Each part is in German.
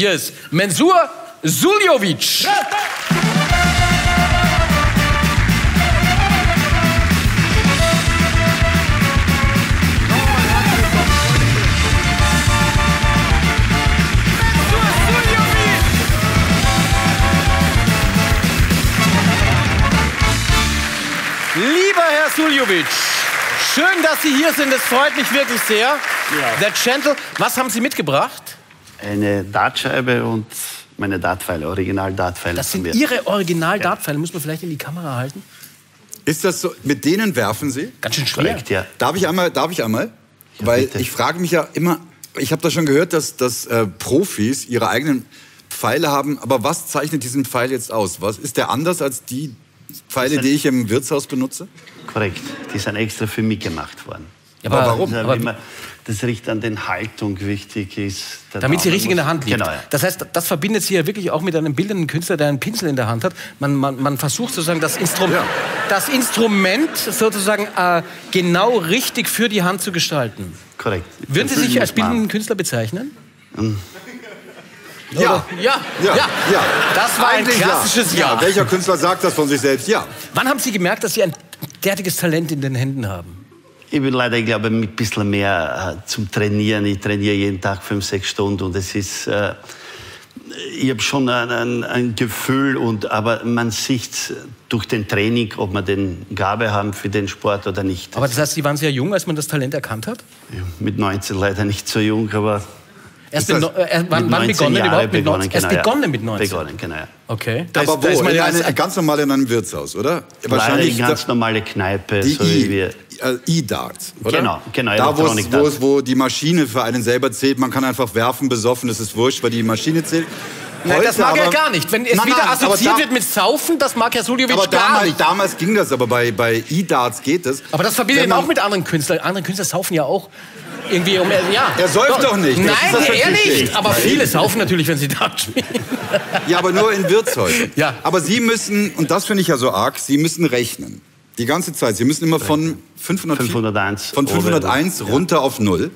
Hier ist Mensur Suljovic. Lieber Herr Suljovic, schön, dass Sie hier sind. Es freut mich wirklich sehr. Ja. Der Gentle, was haben Sie mitgebracht? Eine Dartscheibe und meine Dartpfeile, Original-Dartpfeile. Das von sind mir. Ihre Original-Dartpfeile. Muss man vielleicht in die Kamera halten? Ist das so? Mit denen werfen Sie? Ganz schön schwer. Korrekt, ja. Darf ich einmal? Darf ich einmal? Weil bitte. ich frage mich ja immer. Ich habe da schon gehört, dass, dass äh, Profis ihre eigenen Pfeile haben. Aber was zeichnet diesen Pfeil jetzt aus? Was ist der anders als die Pfeile, die ich im Wirtshaus benutze? Korrekt. Die sind extra für mich gemacht worden. Ja, aber warum? Aber- man, das riecht an den Haltung wichtig ist. Damit sie richtig in der muss- Hand liegt. Genau, ja. Das heißt, das verbindet sie ja wirklich auch mit einem bildenden Künstler, der einen Pinsel in der Hand hat. Man, man, man versucht sozusagen das, Instrum Ja. das Instrument sozusagen äh, genau richtig für die Hand zu gestalten. Korrekt. Würden Sie sich als muss bildenden Künstler bezeichnen? Ja. Ja, ja, Ja, ja. Das war ein Eigentlich klassisches Ja. ja. Welcher Künstler sagt das von sich selbst? Ja. Wann haben Sie gemerkt, dass Sie ein derartiges Talent in den Händen haben? Ich bin leider, ich glaube, mit ein bisschen mehr äh, zum Trainieren. Ich trainiere jeden Tag fünf, sechs Stunden und es ist, äh, ich habe schon ein, ein, ein Gefühl, und, aber man sieht durch den Training, ob wir den Gabe haben für den Sport oder nicht. Aber das heißt, Sie waren sehr jung, als man das Talent erkannt hat? Mit 19 leider nicht so jung, aber Erst das- no- äh, wann, mit wann 19 begonnen Jahre überhaupt? Mit begonnen, 19? Erst genau, ja. begonnen mit 19? Begonnen, genau. Ja. Okay. Da Aber ist, da wo? ist man In ja eine, ganz normal in einem Wirtshaus, oder? Wahrscheinlich ganz normale Kneipe, Die so wie wir. Äh, E-Darts, oder? Genau, genau, Da, wo es, wo, es, die Maschine für einen selber zählt, man kann einfach werfen, besoffen, das ist wurscht, weil die Maschine zählt. Nein, das mag er aber- gar nicht. Wenn es Nein, wieder nein, assoziiert da- wird mit Saufen, das mag Herr Suljovic Aber gar damals, nicht. damals ging das, aber bei, bei E-Darts geht es. Aber das verbindet ihn man- auch mit anderen Künstlern. Andere Künstler saufen ja auch irgendwie um. Ja. Er säuft doch nicht. Nein, ist das für ein er nicht. Aber viele saufen natürlich, wenn sie da spielen. Ja, aber nur in Wirtshäusern. Ja. Aber Sie müssen, und das finde ich ja so arg, Sie müssen rechnen. Die ganze Zeit. Sie müssen immer von 500, 501 von 501 runter auf Null.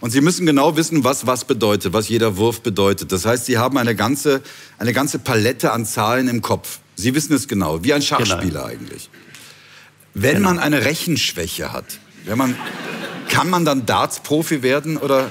Und Sie müssen genau wissen, was was bedeutet, was jeder Wurf bedeutet. Das heißt, Sie haben eine ganze, eine ganze Palette an Zahlen im Kopf. Sie wissen es genau, wie ein Schachspieler eigentlich. Wenn man eine Rechenschwäche hat, wenn man, kann man dann Darts-Profi werden oder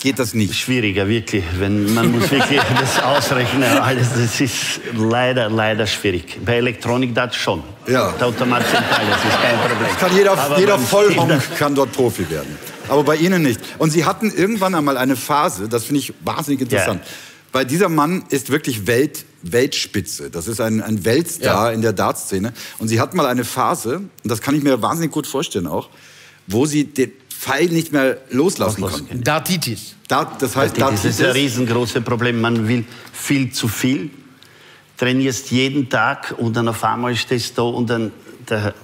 geht das nicht? Schwieriger, wirklich. Wenn, man muss wirklich das ausrechnen, alles. Das ist leider, leider schwierig. Bei Elektronik das schon. Ja. Der automatische Teil, das ist kein Problem. Kann jeder, Aber jeder Vollhonk kann dort Profi werden. Aber bei Ihnen nicht. Und Sie hatten irgendwann einmal eine Phase, das finde ich wahnsinnig interessant. Ja. Weil dieser Mann ist wirklich Welt, Weltspitze. Das ist ein, ein Weltstar Ja. in der Dartszene. Und Sie hatten mal eine Phase, und das kann ich mir wahnsinnig gut vorstellen auch, wo Sie den Pfeil nicht mehr loslassen konnten. Dartitis. Dart, das heißt, Das ist ein Dartitis- riesengroßes Problem. Man will viel zu viel, trainierst jeden Tag und dann auf einmal stehst du da und dann der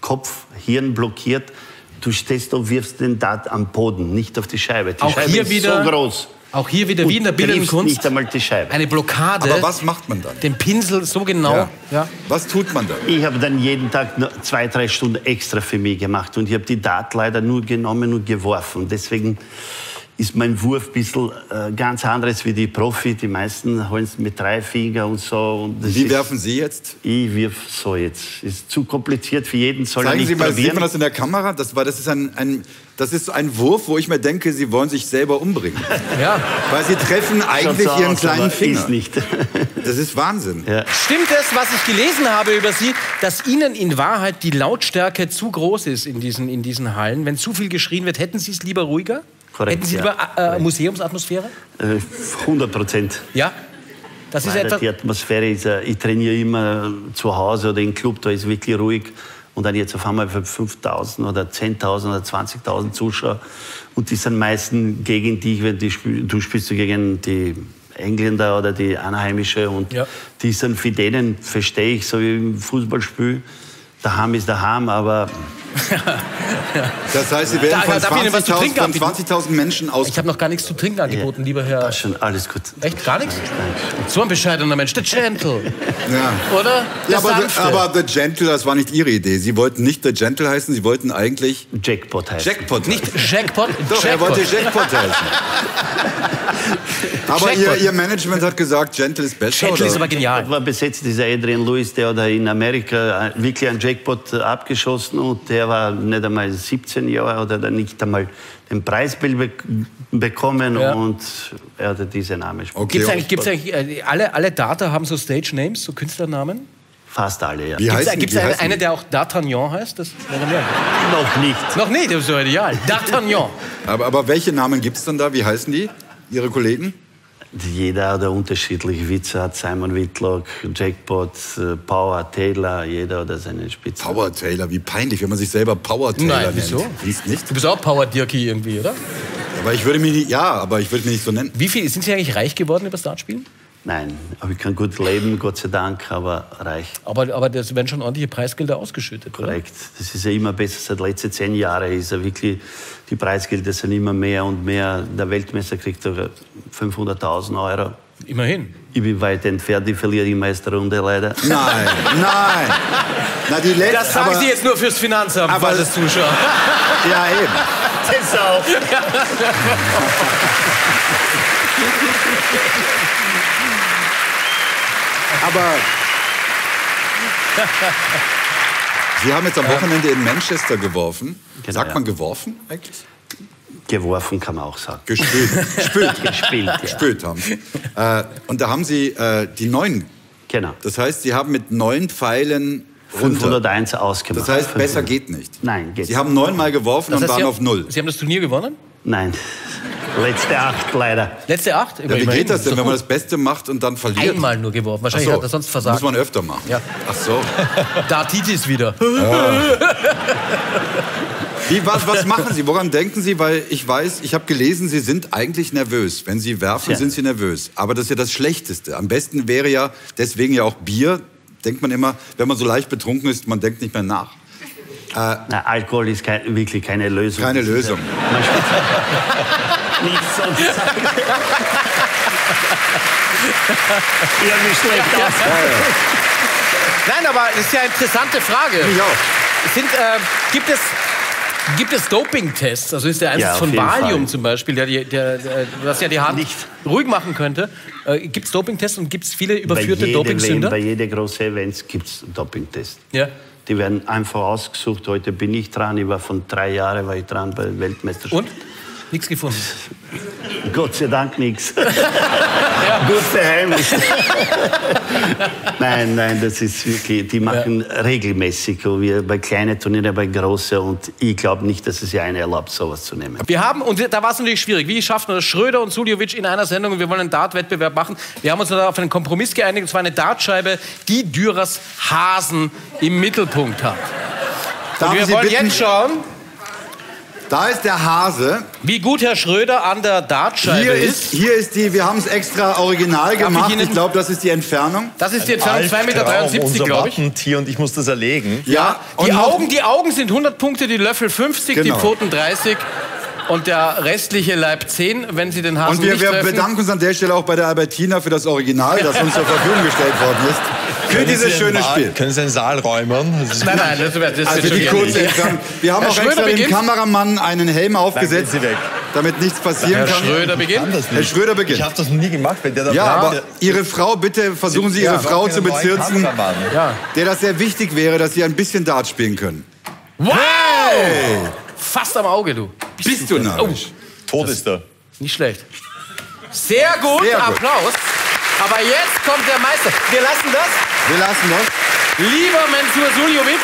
Kopf, Hirn blockiert. Du stehst da, wirfst den Dart am Boden, nicht auf die Scheibe. Die Auch Scheibe hier ist wieder- so groß. Auch hier wieder wie in der Und bildenden triffst Kunst. nicht einmal die Scheibe. Eine Blockade. Aber was macht man dann? Den Pinsel so genau. Ja. Ja. Was tut man dann? Ich habe dann jeden Tag zwei, drei Stunden extra für mich gemacht und ich habe die Dart leider nur genommen und geworfen. Deswegen ist mein Wurf ein bisschen äh, ganz anderes wie die Profi. Die meisten holen es mit drei Finger und so. Und Wie ist, werfen Sie jetzt? Ich wirf so jetzt. Ist zu kompliziert für jeden. Soll Zeigen nicht Sie mal, sieht probieren. man das in der Kamera? Das, war, das, ist ein, ein, das ist ein Wurf, wo ich mir denke, Sie wollen sich selber umbringen. Ja. Weil Sie treffen eigentlich so Ihren aus, kleinen Finger. Ist nicht. Das ist Wahnsinn. ja. Stimmt es, was ich gelesen habe über Sie, dass Ihnen in Wahrheit die Lautstärke zu groß ist in diesen, in diesen Hallen? Wenn zu viel geschrien wird, hätten Sie es lieber ruhiger? Korrekt, hätten Sie ja. lieber äh, Museumsatmosphäre? Äh, 100 Prozent. Ja. Das ist etwas. die Atmosphäre ist, äh, ich trainiere immer zu Hause oder im Club, da ist wirklich ruhig. Und dann jetzt auf einmal für 5.000 oder 10.000 oder 20.000 Zuschauer. Und die sind meistens gegen dich, wenn spiel- du spielst gegen die Engländer oder die Einheimische. Und Ja. die sind für denen, verstehe ich, so wie im Fußballspiel, daheim ist daheim, aber Das heißt, Sie werden Da- von darf ich Ihnen was zu 20.000 trinken von anbieten? 20.000 Menschen aus. Ich habe noch gar nichts zu trinken angeboten, lieber Herr. das schon alles gut. Echt gar nichts? So ein bescheidener Mensch, der Gentle. Ja. Oder? Der Ja, aber, Sanfte. the, aber The Gentle, das war nicht Ihre Idee. Sie wollten nicht The Gentle heißen, Sie wollten eigentlich Jackpot heißt Jackpot Nicht heißen. Jackpot, Doch, er Jackpot. wollte Jackpot heißen. Aber ihr, Jackpot. ihr Management hat gesagt, Gentle ist besser. Gentle ist aber genial. war besetzt, dieser Adrian Lewis, der hat in Amerika äh, wirklich einen Jackpot äh, abgeschossen und der war nicht einmal 17 Jahre oder dann nicht einmal den Preisbild be bekommen Ja. und er hatte diese Namen. Okay. Gibt's eigentlich, gibt's eigentlich äh, alle, alle Data haben so Stage Names, so Künstlernamen? Fast alle, ja. Wie Gibt es einen, einen, die? der auch D'Artagnan heißt? Das. Noch nicht. Noch nicht, das ist so ideal. D'Artagnan. aber, aber welche Namen gibt es dann da? Wie heißen die? Ihre Kollegen? Jeder hat unterschiedliche Witze, hat Simon Whitlock, Jackpot, äh, Power, Taylor, jeder hat seinen Spitzen. Power Taylor, wie peinlich, wenn man sich selber Power Taylor Nein, nennt. wieso? Liest nicht. Du bist auch Power Dirky irgendwie, oder? Aber ich würde mich nicht, ja, aber ich würde mich nicht so nennen. Wie viel sind Sie eigentlich reich geworden über Startspielen? Nein, aber ich kann gut leben, Gott sei Dank, aber reich. Aber, aber das werden schon ordentliche Preisgelder ausgeschüttet. Oder? Korrekt. Das ist ja immer besser. Seit den letzten zehn Jahren ist ja wirklich, die Preisgelder sind immer mehr und mehr. Der Weltmeister kriegt sogar 500.000 Euro. Immerhin. Ich bin weit entfernt, ich verliere die Meisterrunde leider. Nein, nein. Na, die letzte, Das sagen aber, Sie jetzt nur fürs Finanzamt, aber- falls es Zuschauer. Ja, eben. Das auch. Aber Sie haben jetzt am Wochenende in Manchester geworfen. Genau, Sagt ja. man geworfen eigentlich? Geworfen kann man auch sagen. Gespielt. Gespielt. Gespielt, ja. Gespielt haben. Sie. Äh, und da haben Sie äh, die neun. Genau. Das heißt, Sie haben mit neun Pfeilen runter. 501 ausgemacht. Das heißt, besser 500. geht nicht. Nein, geht Sie haben neunmal geworfen Das und heißt, waren Sie auf haben, null. Sie haben das Turnier gewonnen? Nein. Letzte acht leider. Letzte acht? Ja, wie geht das denn, wenn man das Beste macht und dann verliert? Einmal nur geworfen. Wahrscheinlich so. hat er sonst versagt. Muss man öfter machen. Ja. Ach so. Da Titis wieder. Wie, was, was machen Sie? Woran denken Sie? Weil ich weiß, ich habe gelesen, Sie sind eigentlich nervös. Wenn Sie werfen, Ja. sind Sie nervös. Aber das ist ja das Schlechteste. Am besten wäre ja, deswegen ja auch Bier, denkt man immer, wenn man so leicht betrunken ist, man denkt nicht mehr nach. Na, Alkohol ist kein, wirklich keine Lösung. Keine Lösung. Ja, nichts sonst. ich habe mich schlecht aus. Nein, aber das ist ja eine interessante Frage. Ich auch. Sind, äh, gibt es Gibt es Doping-Tests? Also ist der Einsatz Ja, von Valium Fall. zum Beispiel, der, die- der, der, was ja die Hand Nicht. ruhig machen könnte. Äh, gibt es Doping-Tests und gibt es viele überführte Dopingsünder? bei jedem großen Event gibt es Dopingtest. Ja. Die werden einfach ausgesucht. Heute bin ich dran. Ich war von drei Jahren war ich dran bei Weltmeisterschaft. Und? Nichts gefunden. Gott sei Dank nichts. Gut verheimlicht. nein, nein, das ist wirklich, die machen regelmäßig, und wir bei kleinen Turnieren, bei großen und ich glaube nicht, dass es ja eine erlaubt, sowas zu nehmen. Wir haben, und da war es natürlich schwierig, wie schaffen wir das? Schröder und Suljovic in einer Sendung und wir wollen einen Dart-Wettbewerb machen. Wir haben uns da auf einen Kompromiss geeinigt, und zwar eine Dartscheibe, die Dürers Hasen im Mittelpunkt hat. Darf Und wir Sie wollen bitten, jetzt schauen, da ist der Hase. wie gut Herr Schröder an der Dartscheibe Hier ist. hier ist die, wir haben es extra original ich gemacht. Ihnen- Ich glaube, das ist die Entfernung. Das ist die Entfernung 2,73 Meter, glaube ich. Wappentier und ich muss das erlegen. Ja, Die Augen, die Augen sind 100 Punkte, die Löffel 50, die Genau. Pfoten 30 und der restliche Leib 10, wenn Sie den Hasen Und wir, nicht wir bedanken uns an der Stelle auch bei der Albertina für das Original, das uns zur Verfügung gestellt worden ist. Für Können dieses Sie schöne Spiel. Können Sie den Saal räumen? Nein, nein, das, wird- das Also wird die kurze. Wir haben Herr auch Schröder extra dem beginnt. Kameramann einen Helm aufgesetzt, gehen Sie weg. damit nichts passieren Herr kann. Schröder beginnt. das Herr. Schröder beginnt. Ich habe das noch nie gemacht, wenn der da Ja, bleibt, aber der- Ihre Frau, bitte versuchen Sie Ihre Ja, Frau zu bezirzen. Ja. der das sehr wichtig wäre, dass Sie ein bisschen Dart spielen können. Wow! Fast am Auge, du. Bist du narrisch? Tot ist er. Nicht schlecht. Sehr gut, Sehr gut. Applaus. Aber jetzt kommt der Meister. Wir lassen das. Wir lassen das. Lieber Mensur Suljovic,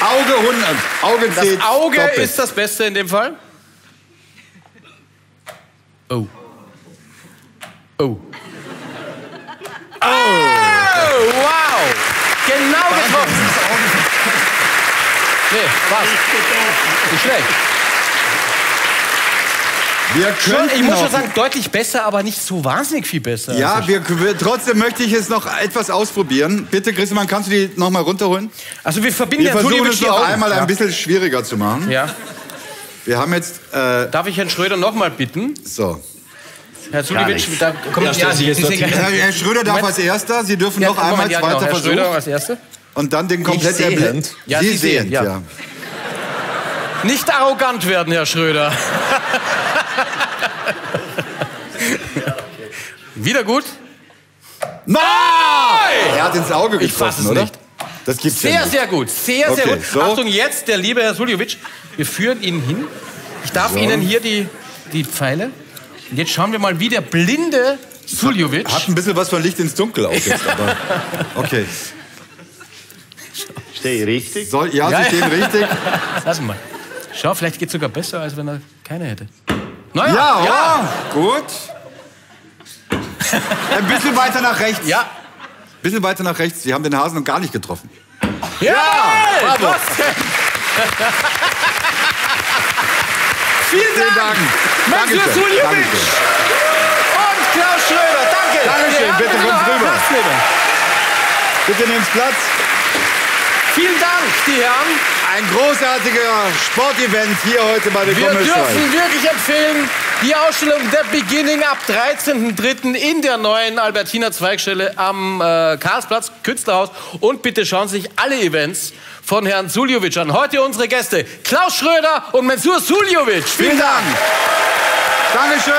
Auge 100. Auge das zählt Auge doppelt. ist das Beste in dem Fall. Oh. Oh. Oh, wow. Genau getroffen. Nee, was? Nicht schlecht. Wir Schon, könnten ich muss schon sagen, deutlich besser, aber nicht so wahnsinnig viel besser. Ja, Also, wir, wir, trotzdem möchte ich es noch etwas ausprobieren. Bitte, Christian, kannst du die noch mal runterholen? also wir verbinden Wir Herrn versuchen es noch Augen. einmal ja. ein bisschen schwieriger zu machen. Ja. Wir haben jetzt, äh, Darf ich Herrn Schröder noch mal bitten? so. Herr nicht. da kommen Ja, stellen Sie jetzt Herr, Schröder darf als Erster. Sie dürfen Ja, noch einmal Moment, ja, zweiter genau. Herr Versuch. Schröder als Erster. Und dann den komplett Ich sehend. erbl- Ja, Sie Sie sehend, sehend, ja. ja. Nicht arrogant werden, Herr Schröder. Wieder gut. Nein! Er hat ins Auge Ich fass es oder? nicht. Das gibt's ja Sehr, nicht. sehr gut. Sehr, sehr Okay, gut. so. Achtung, jetzt der liebe Herr Suljovic. Wir führen ihn hin. Ich darf Ihnen hier die, die Pfeile. Und jetzt schauen wir mal, wie der blinde Suljovic. Hat ein bisschen was von Licht ins Dunkel auch jetzt, aber okay. Stehe ich richtig? Soll, ja, Ja, Sie stehen richtig. Lass mal. Schau, vielleicht geht es sogar besser, als wenn er keine hätte. Naja, Ja, ja. oh, gut. Ein bisschen weiter nach rechts. Ja. Ein bisschen weiter nach rechts. Sie haben den Hasen noch gar nicht getroffen. Ja! bravo. Was denn? Vielen Dank! Dank. Suljovic! Dankeschön. Und Klaus Schröder, danke! Dankeschön, bitte, kommt rüber. Bitte nehmt Platz. Vielen Dank, die Herren. Ein großartiger Sportevent hier heute bei Wir Willkommen Österreich. dürfen wirklich empfehlen, die Ausstellung The Beginning ab 13.03. in der neuen Albertina Zweigstelle am äh, Karlsplatz, Künstlerhaus. Und bitte schauen Sie sich alle Events von Herrn Suljovic an. Heute unsere Gäste Klaus Schröder und Mensur Suljovic. Vielen Dank. Dankeschön.